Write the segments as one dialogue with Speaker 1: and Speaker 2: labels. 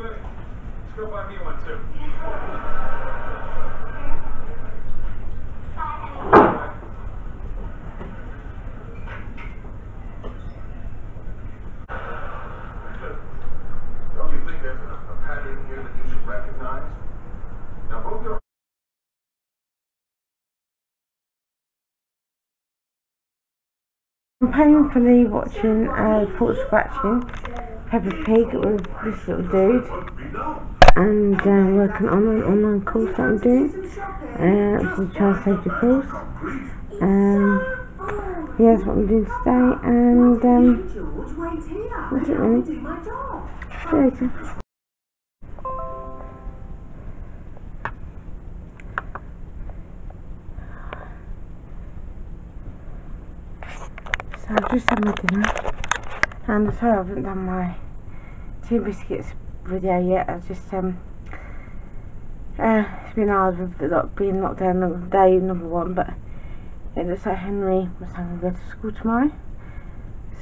Speaker 1: there.
Speaker 2: Chase. Chase.
Speaker 3: Go buy me one too.
Speaker 4: Don't you think there's a, a pattern here that you should recognize? Now, both your
Speaker 1: I'm painfully watching uh, Foot Scratching Peppa Pig with this little dude and uh, working on an online course that I'm doing. Uh, a child safety course. Um, yeah, that's what I'm doing today and um, that's it really. See you later. So I've just had my dinner and sorry I haven't done my tea biscuits video yet. I just um uh, it's been hard with the lot being locked down on day number one but it looks like Henry was going to go to school tomorrow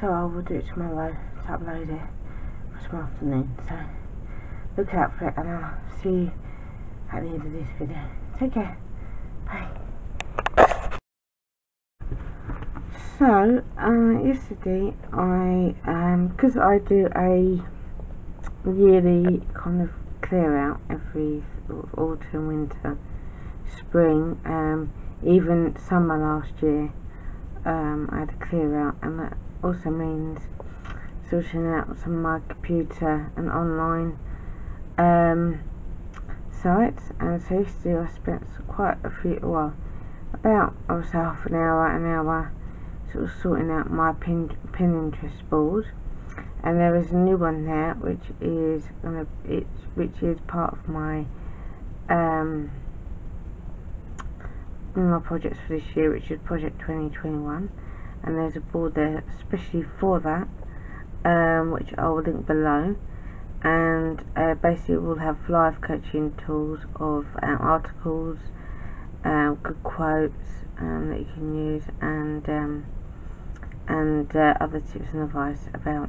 Speaker 1: so I will do it tomorrow to upload it for tomorrow afternoon so look out for it and I'll see you at the end of this video. Take care. Bye. So, uh, yesterday I, um, because I do a yearly kind of clear out every sort of autumn, winter, spring, um, even summer last year, um, I had a clear out, and that also means sorting out some of my computer and online um, sites. And so yesterday I spent quite a few, well, about I half an hour, an hour, sort of sorting out my pin Pinterest board. And there is a new one there, which is gonna, it's which is part of my um, my projects for this year, which is Project 2021. And there's a board there especially for that, um, which I will link below. And uh, basically, we'll have life coaching tools of um, articles, um, good quotes um, that you can use, and um, and uh, other tips and advice about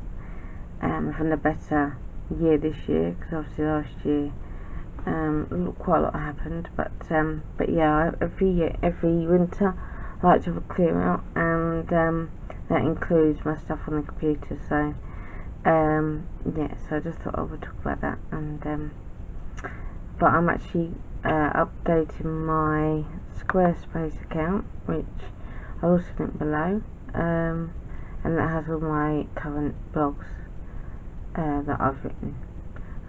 Speaker 1: um, having a better year this year because obviously last year um, quite a lot happened but um, but yeah every year every winter I like to have a clear out and um, that includes my stuff on the computer so um, yeah so I just thought I would talk about that and um, but I'm actually uh, updating my Squarespace account which I'll also link below um, and that has all my current blogs uh, that I've written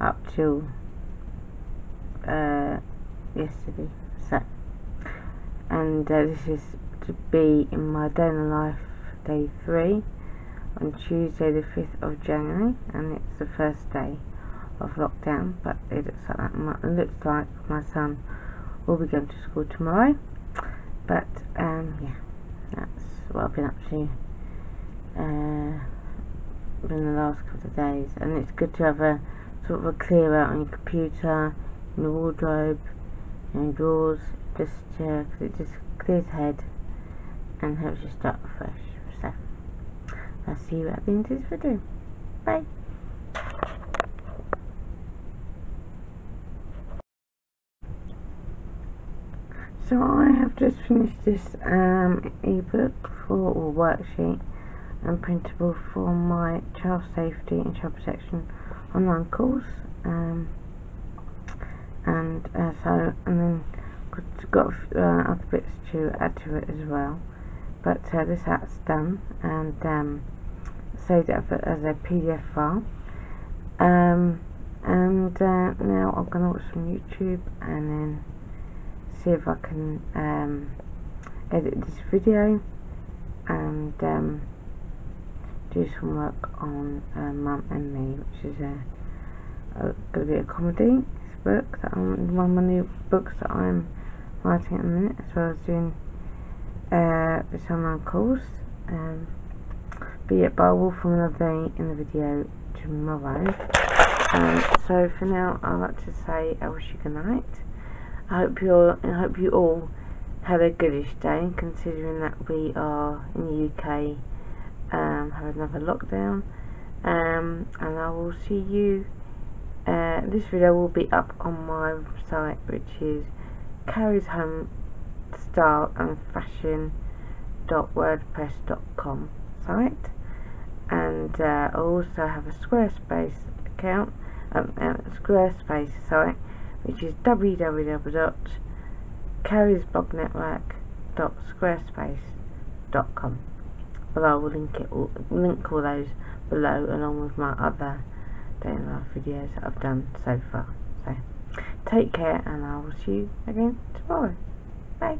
Speaker 1: up till uh, yesterday. So and uh, this is to be in my day in life day 3 on Tuesday the 5th of January and it's the first day of lockdown but it looks like that my, looks like my son will be going to school tomorrow. But um, yeah that's what I've been to uh, in the last couple of days. And it's good to have a sort of a clear out on your computer in the wardrobe and drawers just because it just clears head and helps you start fresh. So I'll see you at the end of this video. Bye so I have just finished this um, ebook for or worksheet and printable for my child safety and child protection online course um, and uh, so and then got uh, other bits to add to it as well. But uh, this that's done and um, saved it as a PDF file. Um, and uh, now I'm going to watch some YouTube and then see if I can um, edit this video and um, do some work on uh, Mum and Me, which is a, a a comedy. It's a book that I'm one of my new books that I'm writing at the minute, as well as doing uh, this online course. Um, but yeah, but I will film another day in the video tomorrow. Um, so for now, I'd like to say I wish you good night. I hope you all, I hope you all had a goodish day, considering that we are in the UK, um, have another lockdown. Um, and I will see you. Uh, this video will be up on my site, which is Carrie's Home Style and Fashion wordpress.com site and uh, I also have a Squarespace account um, um, Squarespace site which is www.carriesblognetwork.squarespace.com but I will link it all, link all those below along with my other day in life videos I've done so far. So take care and I will see you again tomorrow. Bye